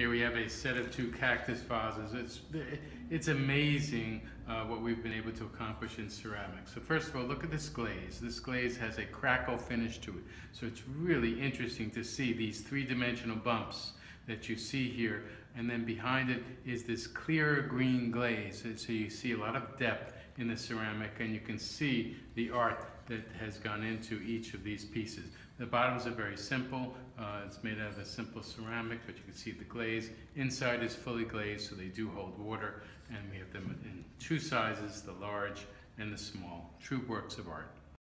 Here we have a set of two cactus vases. It's, it's amazing uh, what we've been able to accomplish in ceramics. So first of all, look at this glaze. This glaze has a crackle finish to it. So it's really interesting to see these three-dimensional bumps that you see here. And then behind it is this clear green glaze. So you see a lot of depth in the ceramic and you can see the art that has gone into each of these pieces. The bottoms are very simple. Uh, it's made out of a simple ceramic, but you can see the glaze. Inside is fully glazed, so they do hold water. And we have them in two sizes, the large and the small. True works of art.